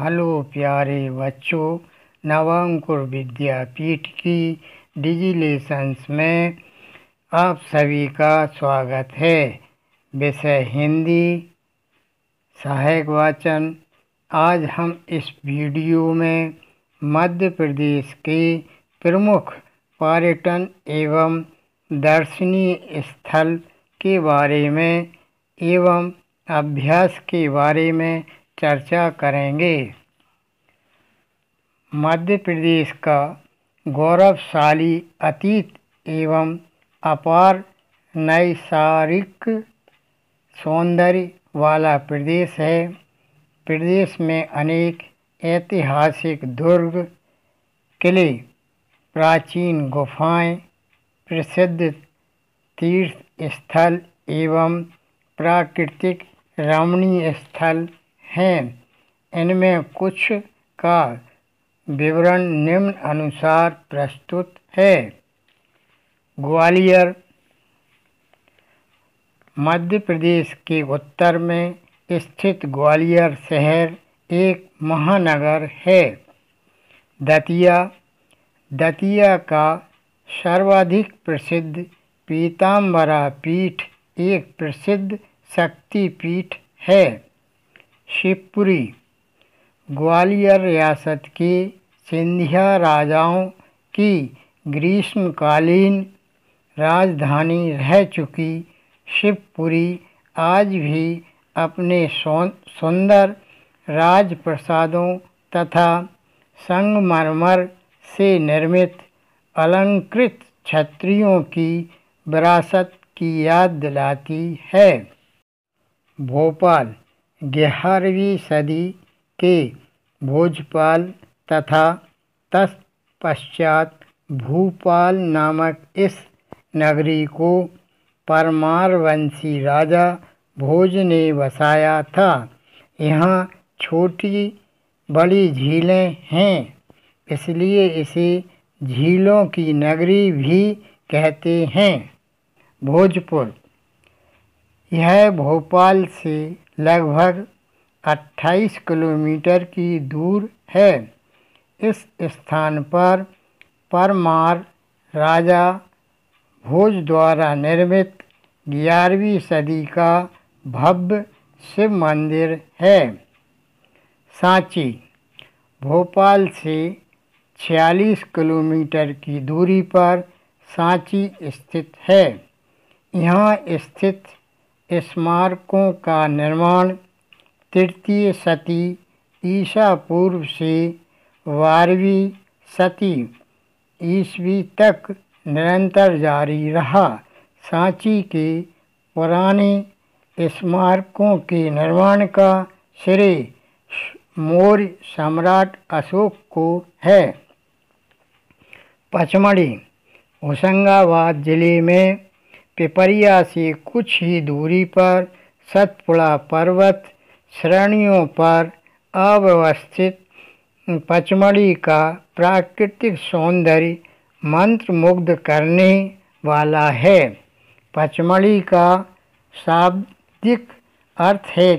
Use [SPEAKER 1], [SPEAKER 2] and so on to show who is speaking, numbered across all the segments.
[SPEAKER 1] Hello प्यारे बच्चों, नवांकुर विद्यापीठ की डिजी लेसन्स में आप सभी का स्वागत है। विषय हिंदी, सहायक वाचन। आज हम इस वीडियो में मध्य प्रदेश के प्रमुख पर्यटन एवं दर्शनीय स्थल के बारे में एवं अभ्यास के बारे में चर्चा करेंगे। मध्य प्रदेश का गौरवशाली अतीत एवं अपार नैसारिक सौंदर्य वाला प्रदेश है। प्रदेश में अनेक ऐतिहासिक दुर्ग, किले, प्राचीन गुफाएँ, प्रसिद्ध तीर्थ स्थल एवं प्राकृतिक रमणीय स्थल हैं। इनमें कुछ का विवरण निम्न अनुसार प्रस्तुत है। ग्वालियर, मध्य प्रदेश के उत्तर में स्थित ग्वालियर शहर एक महानगर है। दतिया दतिया का सर्वाधिक प्रसिद्ध पीताम्बरा पीठ एक प्रसिद्ध शक्ति पीठ है। शिवपुरी, ग्वालियर रियासत के सिंधिया राजाओं की ग्रीष्मकालीन राजधानी रह चुकी शिवपुरी आज भी अपने सुंदर राजप्रसादों तथा संगमरमर से निर्मित अलंकृत छत्रियों की विरासत की याद दिलाती है। भोपाल ग्यारहवीं सदी के भोजपाल तथा तत्पश्चात भूपाल नामक इस नगरी को परमार वंशी राजा भोज ने बसाया था। यहाँ छोटी बड़ी झीलें हैं, इसलिए इसे झीलों की नगरी भी कहते हैं। भोजपुर, यह भोपाल से लगभग 28 किलोमीटर की दूर है। इस स्थान पर परमार राजा भोज द्वारा निर्मित ग्यारहवीं सदी का भव्य शिव मंदिर है। सांची, भोपाल से 46 किलोमीटर की दूरी पर सांची स्थित है। यहाँ स्थित स्मारकों का निर्माण तृतीय सती ईसा पूर्व से बारहवीं सती ईस्वी तक निरंतर जारी रहा। सांची के पुराने स्मारकों के निर्माण का श्रेय मौर्य सम्राट अशोक को है। पचमढ़ी, होशंगाबाद ज़िले में पिपरिया से कुछ ही दूरी पर सतपुड़ा पर्वत श्रेणियों पर अव्यवस्थित पचमढ़ी का प्राकृतिक सौंदर्य मंत्र मुग्ध करने वाला है। पचमढ़ी का शाब्दिक अर्थ है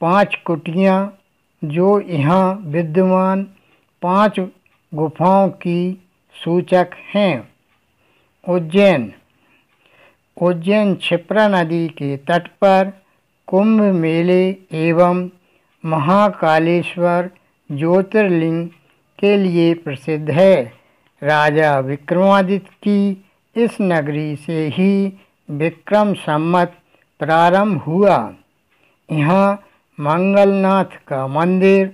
[SPEAKER 1] पाँच कुटियाँ, जो यहाँ विद्यमान पाँच गुफाओं की सूचक हैं। उज्जैन उज्जैन क्षिप्रा नदी के तट पर कुंभ मेले एवं महाकालेश्वर ज्योतिर्लिंग के लिए प्रसिद्ध है। राजा विक्रमादित्य की इस नगरी से ही विक्रम सम्मत प्रारंभ हुआ। यहाँ मंगलनाथ का मंदिर,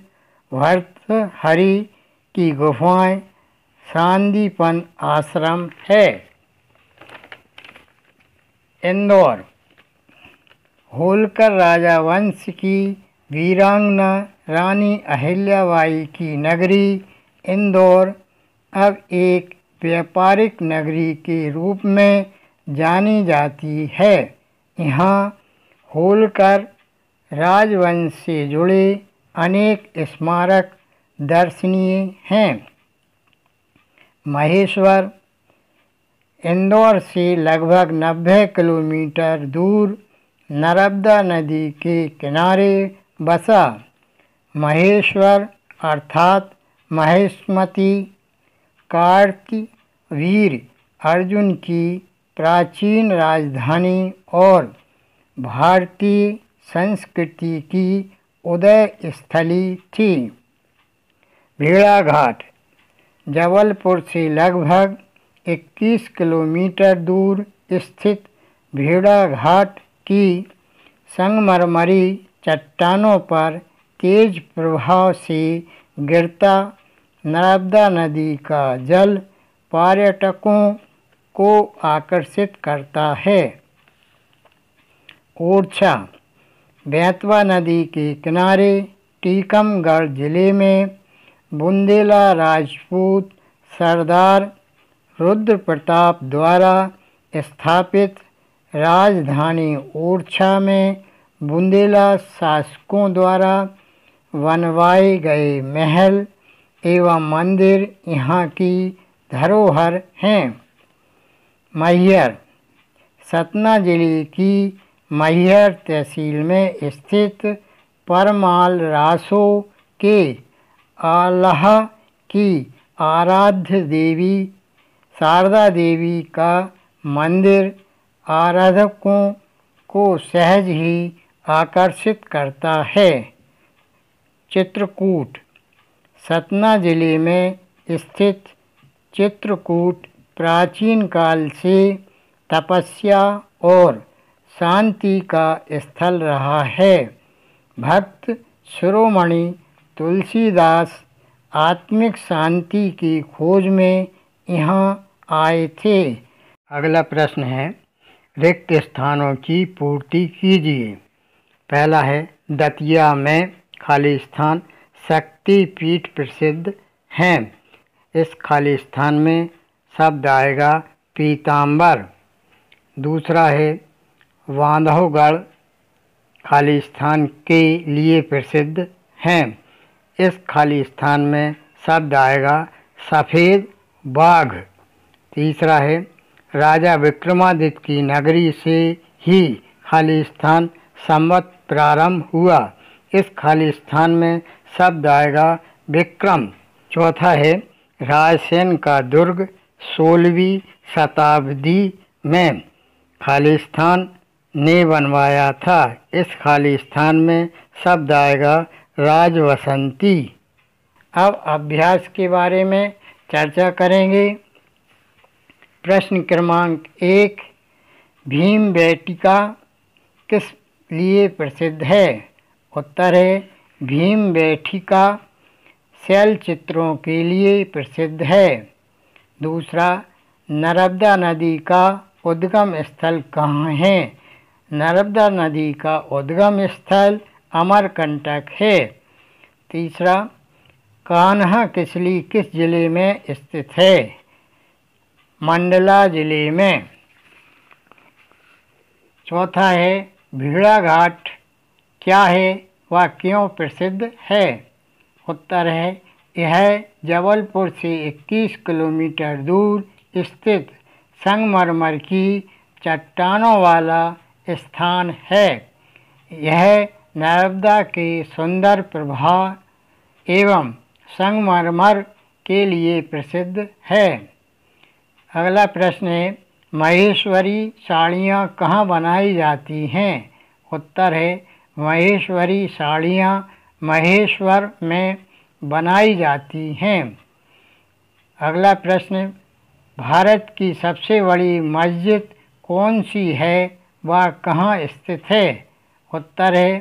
[SPEAKER 1] भर्तहरि की गुफाएँ शांतिपन आश्रम है। इंदौर। होलकर राजा वंश की वीरांगना रानी अहिल्याबाई की नगरी इंदौर, अब एक व्यापारिक नगरी के रूप में जानी जाती है। यहाँ होलकर राजवंश से जुड़े अनेक स्मारक दर्शनीय हैं। महेश्वर इंदौर से लगभग 90 किलोमीटर दूर नर्मदा नदी के किनारे बसा। महेश्वर अर्थात महेशमती वीर अर्जुन की प्राचीन राजधानी और भारतीय संस्कृति की उदय स्थली थी। भेड़ाघाट, जबलपुर से लगभग 21 किलोमीटर दूर स्थित भेड़ाघाट की संगमरमरी चट्टानों पर तेज प्रभाव से गिरता नर्मदा नदी का जल पर्यटकों को आकर्षित करता है। ओरछा, बेतवा नदी के किनारे टीकमगढ़ ज़िले में बुंदेला राजपूत सरदार रुद्र प्रताप द्वारा स्थापित राजधानी ओरछा में बुंदेला शासकों द्वारा बनवाए गए महल एवं मंदिर यहाँ की धरोहर हैं। मैहर, सतना ज़िले की मैहर तहसील में स्थित परमाल रासो के आल्हा की आराध्य देवी शारदा देवी का मंदिर आराधकों को सहज ही आकर्षित करता है। चित्रकूट, सतना ज़िले में स्थित चित्रकूट प्राचीन काल से तपस्या और शांति का स्थल रहा है। भक्त शिरोमणि तुलसीदास आत्मिक शांति की खोज में यहाँ आए थे। अगला प्रश्न है, रिक्त स्थानों की पूर्ति कीजिए। पहला है, दतिया में खाली स्थान शक्ति पीठ प्रसिद्ध हैं। इस खाली स्थान में शब्द आएगा पीताम्बर दूसरा है, वांधवगढ़ खाली स्थान के लिए प्रसिद्ध हैं। इस खाली स्थान में शब्द आएगा सफ़ेद बाघ। तीसरा है, राजा विक्रमादित्य की नगरी से ही खाली स्थान संवत प्रारंभ हुआ। इस खाली स्थान में शब्द आएगा विक्रम। चौथा है रायसेन का दुर्ग सोलहवीं शताब्दी में खाली स्थान ने बनवाया था। इस खाली स्थान में शब्द आएगा राजवसंती। अब अभ्यास के बारे में चर्चा करेंगे। प्रश्न क्रमांक एक, भीम बेटिका किस लिए प्रसिद्ध है? उत्तर है, भीम बेटिका शैल चित्रों के लिए प्रसिद्ध है। दूसरा, नर्मदा नदी का उद्गम स्थल कहाँ है? नर्मदा नदी का उद्गम स्थल अमरकंटक है। तीसरा, कान्हा किसली किस ज़िले में स्थित है? मंडला ज़िले में। चौथा है भीड़ा घाट क्या है व क्यों प्रसिद्ध है? उत्तर है, यह जबलपुर से 21 किलोमीटर दूर स्थित संगमरमर की चट्टानों वाला स्थान है। यह नर्मदा के सुंदर प्रभाव एवं संगमरमर के लिए प्रसिद्ध है। अगला प्रश्न है, महेश्वरी साड़ियाँ कहाँ बनाई जाती हैं? उत्तर है, महेश्वरी साड़ियाँ महेश्वर में बनाई जाती हैं। अगला प्रश्न, भारत की सबसे बड़ी मस्जिद कौन सी है वह कहाँ स्थित है? उत्तर है,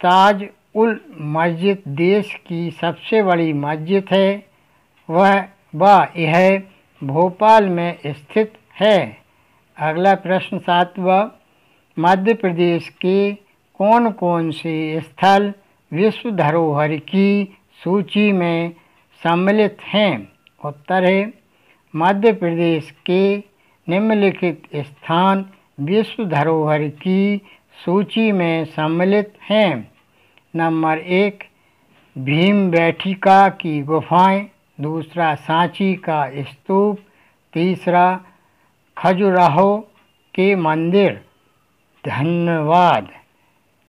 [SPEAKER 1] ताज उल मस्जिद देश की सबसे बड़ी मस्जिद है, वह वह यह भोपाल में स्थित है। अगला प्रश्न सातवा। मध्य प्रदेश के कौन कौन से स्थल विश्व धरोहर की सूची में सम्मिलित हैं? उत्तर है, मध्य प्रदेश के निम्नलिखित स्थान विश्व धरोहर की सूची में सम्मिलित हैं। नंबर एक, भीम बैठिका की गुफाएँ। दूसरा सांची का स्तूप तीसरा खजुराहो के मंदिर। धन्यवाद।